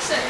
Jackson.